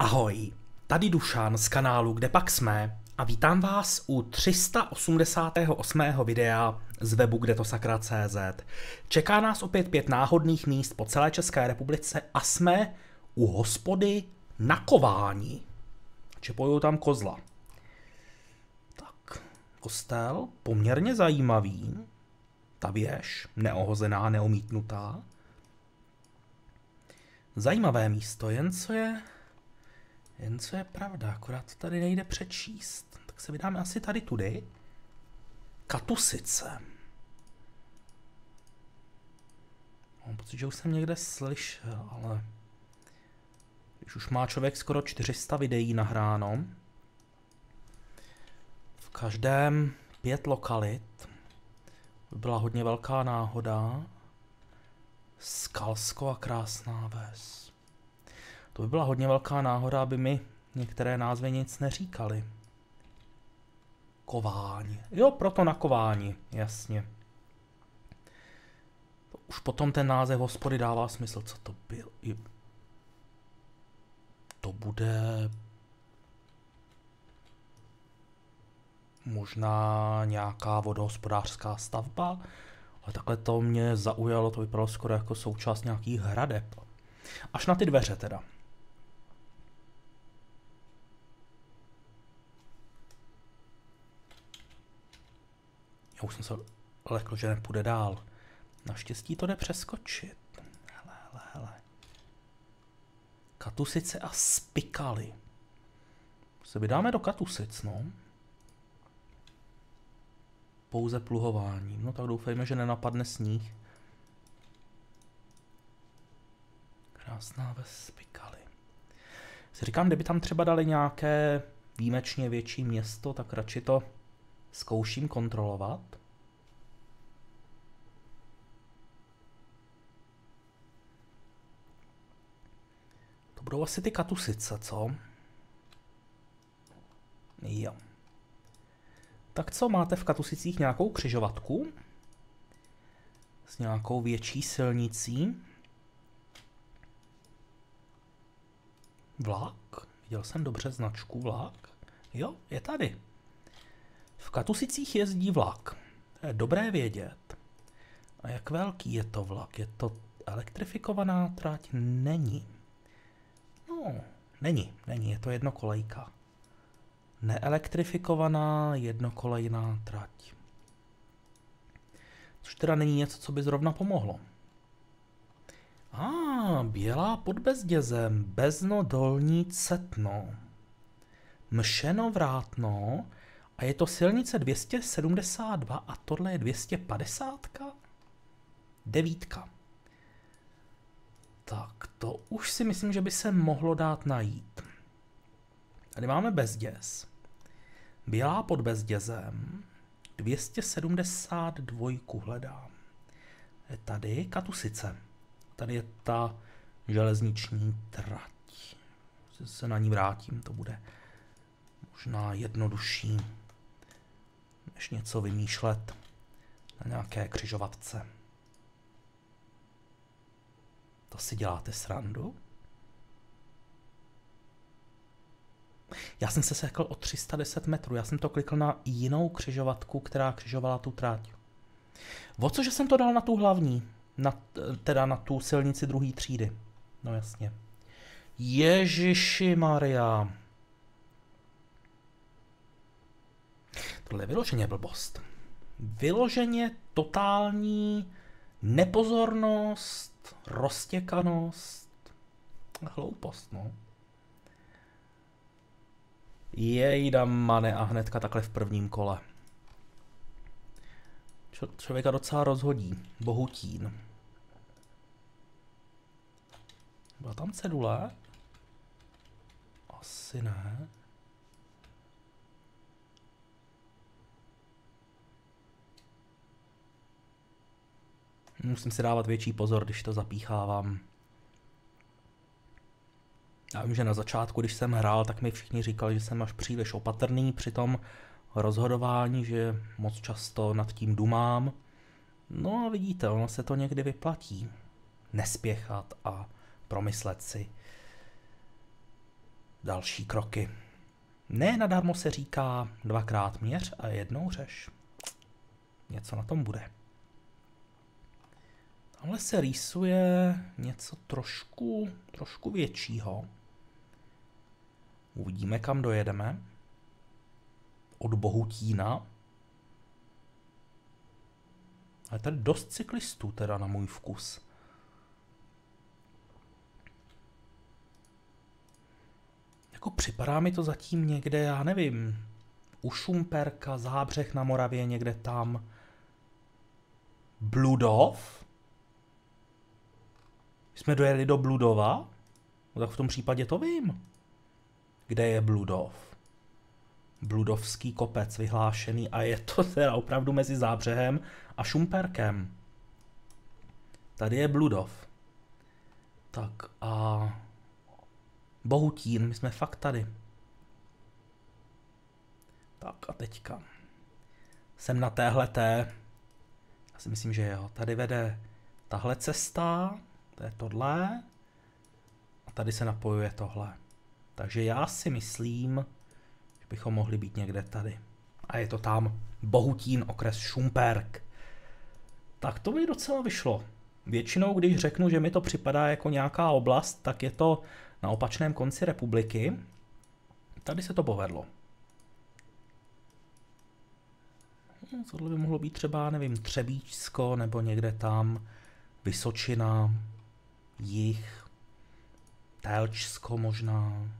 Ahoj, tady Dušan z kanálu Kde pak jsme a vítám vás u 388. videa z webu kde to sakra.cz. Čeká nás opět pět náhodných míst po celé České republice a jsme u hospody na kování. Čepují tam kozla. Tak, kostel, poměrně zajímavý. Ta věž, neohozená, neomítnutá. Zajímavé místo, jen co je jen co je pravda, akorát tady nejde přečíst. Tak se vydáme asi tady tudy. Katusice. Mám pocit, že už jsem někde slyšel, ale když už má člověk skoro 400 videí nahráno, v každém pět lokalit, by byla hodně velká náhoda, Skalsko a krásná ves. To by byla hodně velká náhoda, aby mi některé názvy nic neříkali. Kování. Jo, proto na kování, jasně. Už potom ten název hospody dává smysl. Co to byl? To bude... Možná nějaká vodohospodářská stavba? Ale takhle to mě zaujalo, to vypadalo skoro jako součást nějakých hradeb. Až na ty dveře teda. Já už jsem se lekl, že nepůjde dál. Naštěstí to jde přeskočit. Hele, hele, hele. Katusice a spikaly. Se vydáme do Katusic, no. Pouze pluhování. No tak doufejme, že nenapadne sníh. Krásná ve spikaly. Si říkám, kdyby tam třeba dali nějaké výjimečně větší město, tak radši to zkouším kontrolovat. To budou asi ty katusice, co? Jo. Tak co, máte v Katusicích nějakou křižovatku? S nějakou větší silnicí? Vlak? Viděl jsem dobře značku vlak? Jo, je tady. V Katusicích jezdí vlak. Je dobré vědět. A jak velký je to vlak? Je to elektrifikovaná trať? Není. No, není, není, je to jednokolejka. Neelektrifikovaná jednokolejná trať. Což teda není něco, co by zrovna pomohlo. A, ah, Bělá pod Bezdězem, Bezno dolní Cetno. Mšeno vrátno, a je to silnice 272 a tohle je 250? Devítka. Tak to už si myslím, že by se mohlo dát najít. Tady máme bezděz. Bělá pod bezdězem. 272 hledám. Je tady Katusice. Tady je ta železniční trať. Se na ní vrátím, to bude možná jednodušší než něco vymýšlet na nějaké křižovatce. To si děláte srandu? Já jsem se sekl o 310 metrů, já jsem to klikl na jinou křižovatku, která křižovala tu tráť. O cože jsem to dal na tu hlavní, na, teda na tu silnici druhé třídy. No jasně. Ježiši Maria. Tohle je vyloženě blbost. Vyloženě totální nepozornost, roztěkanost a hloupost, no. Jejda mane a hnedka takhle v prvním kole. Č člověka docela rozhodí. Bohutín. Byla tam cedule? Asi ne. Musím si dávat větší pozor, když to zapíchávám. Já vím, že na začátku, když jsem hrál, tak mi všichni říkali, že jsem až příliš opatrný při tom rozhodování, že moc často nad tím dumám. No a vidíte, ono se to někdy vyplatí. Nespěchat a promyslet si. další kroky. Ne nadarmo se říká dvakrát měř a jednou řeš. Něco na tom bude. Tamhle se rýsuje něco trošku, trošku většího. Uvidíme, kam dojedeme. Od Bohutína. Ale tady dost cyklistů teda na můj vkus. Jako připadá mi to zatím někde, já nevím, u Šumperka, Zábřeh na Moravě, někde tam. Bludov? Jsme dojeli do Bludova? No tak v tom případě to vím. Kde je Bludov? Bludovský kopec vyhlášený a je to teda opravdu mezi Zábřehem a Šumperkem. Tady je Bludov. Tak a Bohutín, my jsme fakt tady. Tak a teďka. Jsem na téhleté, já si myslím, že jo, tady vede tahle cesta, to je tohle, a tady se napojuje tohle. Takže já si myslím, že bychom mohli být někde tady. A je to tam Bohutín, okres Šumperk. Tak to mi docela vyšlo. Většinou, když řeknu, že mi to připadá jako nějaká oblast, tak je to na opačném konci republiky. Tady se to povedlo. No, tohle by mohlo být třeba, nevím, Třebíčsko nebo někde tam, Vysočina, jich, Telčsko možná.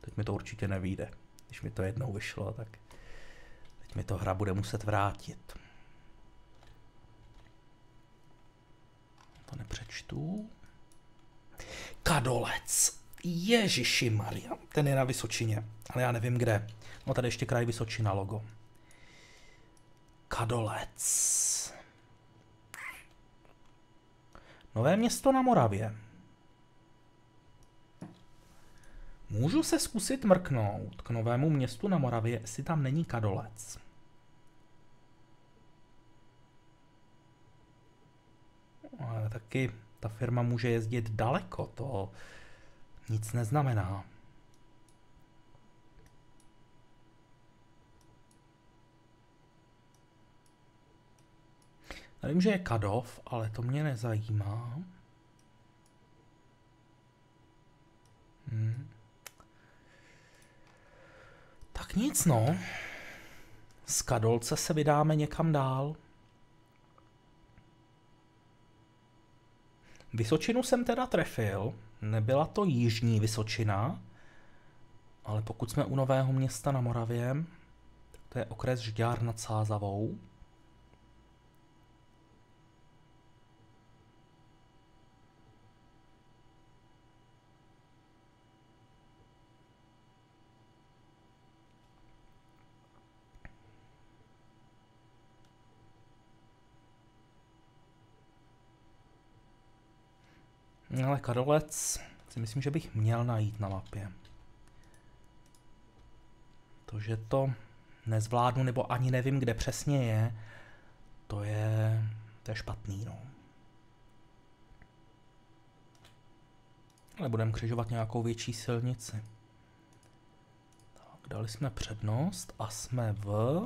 Teď mi to určitě nevíde. Když mi to jednou vyšlo, tak teď mi to hra bude muset vrátit. To nepřečtu. Kadolec. Ježiši Maria, ten je na Vysočině, ale já nevím kde. No tady ještě kraj Vysočina logo. Kadolec. Nové město na Moravě. Můžu se zkusit mrknout k novému městu na Moravě, jestli tam není Kadolec. Ale taky ta firma může jezdit daleko, to nic neznamená. Já vím, že je Kadov, ale to mě nezajímá. Hmm. Tak nic no. Z Kadolce se vydáme někam dál. Vysočinu jsem teda trefil, nebyla to jižní Vysočina, ale pokud jsme u Nového města na Moravě, to je okres Žďár nad Sázavou. Ale Karolec si myslím, že bych měl najít na mapě. To, že to nezvládnu, nebo ani nevím, kde přesně je, to je, to je špatný, no. Ale budeme křižovat nějakou větší silnici. Tak, dali jsme přednost a jsme v...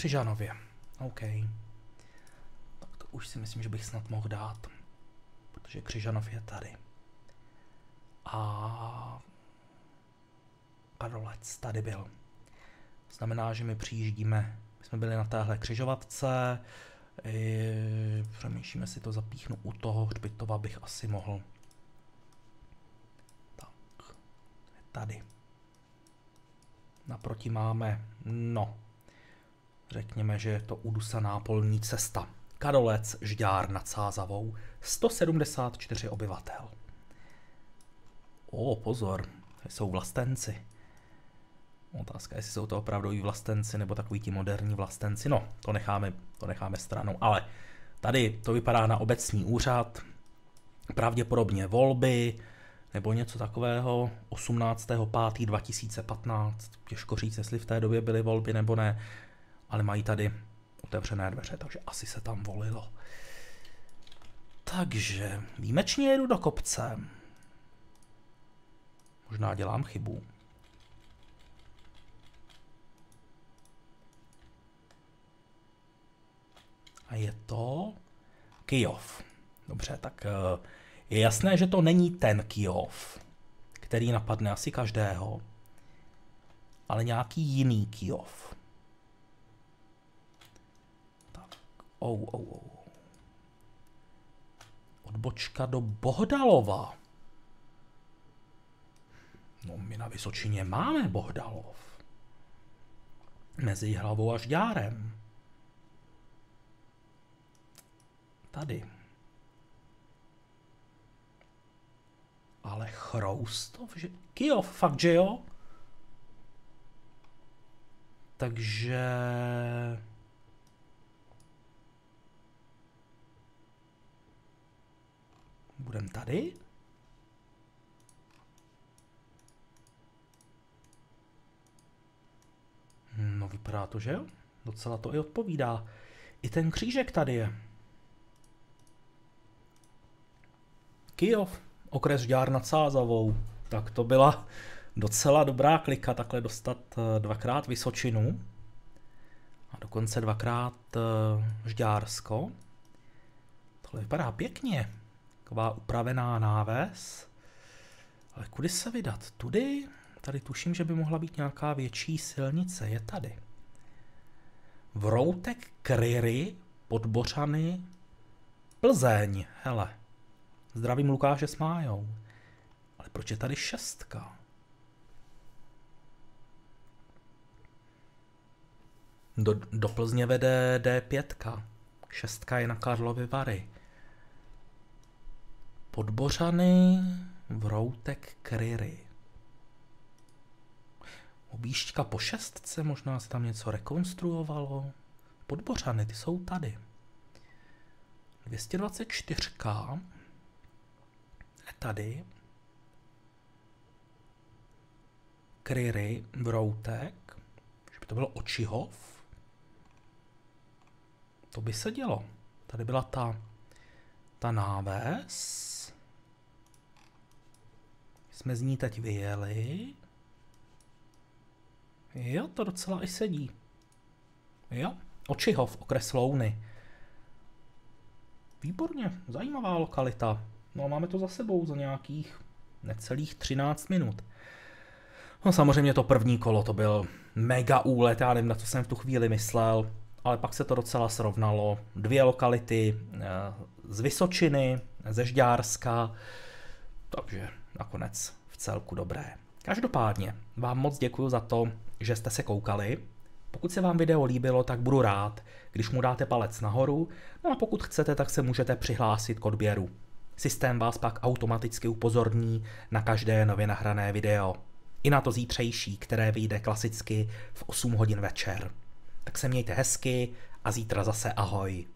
Křižanově. OK. Tak to už si myslím, že bych snad mohl dát. Protože Křižanov je tady. A Karolec tady byl. Znamená, že my přijíždíme. My jsme byli na téhle křižovatce. Přemýšlíme si to zapíchnu u toho hřbitova bych asi mohl. Tak, tady. Naproti máme, no, Řekněme, že je to udusaná polní cesta. Kadolec, Žďár nad Sázavou, 174 obyvatel. O, pozor, jsou vlastenci. Otázka, jestli jsou to opravdoví vlastenci nebo takový ti moderní vlastenci. No, to necháme, to necháme stranou. Ale tady to vypadá na obecní úřad, pravděpodobně volby, nebo něco takového 18.5.2015. Těžko říct, jestli v té době byly volby nebo ne ale mají tady otevřené dveře, takže asi se tam volilo. Takže výjimečně jedu do kopce. Možná dělám chybu. A je to Kijov. Dobře, tak eh, je jasné, že to není ten Kijov, který napadne asi každého, ale nějaký jiný Kijov. Ou, ou, ou. Odbočka do Bohdalova. No, my na Vysočině máme Bohdalov. Mezi hlavou a žďárem. Tady. Ale Chroustov, že... Kijov, fakt, že jo? Takže... Budem tady. No vypadá to, že jo? Docela to i odpovídá. I ten křížek tady je. Kijov, okres Žďár nad Sázavou. Tak to byla docela dobrá klika takhle dostat eh, dvakrát Vysočinu a dokonce dvakrát eh, Žďársko. Tohle vypadá pěkně. Taková upravená náves. Ale kudy se vydat? Tudy? Tady tuším, že by mohla být nějaká větší silnice. Je tady. Vroutek, Kryry, Podbořany, Plzeň. Hele. Zdravím Lukáše s Májou. Ale proč je tady šestka? Do, do Plzně vede D5. Šestka je na Karlovy Vary. Podbořany, Vroutek, Kryry. Objížďka po šestce, možná se tam něco rekonstruovalo. Podbořany, ty jsou tady. 224 je tady. Kryry, Vroutek, že by to bylo Očihov. To by se dělo. Tady byla ta, ta náves. Jsme z ní teď vyjeli. Jo, to docela i sedí. Jo, Očihov, okres Louny. Výborně, zajímavá lokalita. No a máme to za sebou za nějakých necelých 13 minut. No samozřejmě to první kolo, to byl mega úlet, já nevím, na co jsem v tu chvíli myslel, ale pak se to docela srovnalo. Dvě lokality eh, z Vysočiny, ze Žďárska, takže nakonec v celku dobré. Každopádně vám moc děkuji za to, že jste se koukali. Pokud se vám video líbilo, tak budu rád, když mu dáte palec nahoru, no a pokud chcete, tak se můžete přihlásit k odběru. Systém vás pak automaticky upozorní na každé nově nahrané video. I na to zítřejší, které vyjde klasicky v 8 hodin večer. Tak se mějte hezky a zítra zase ahoj.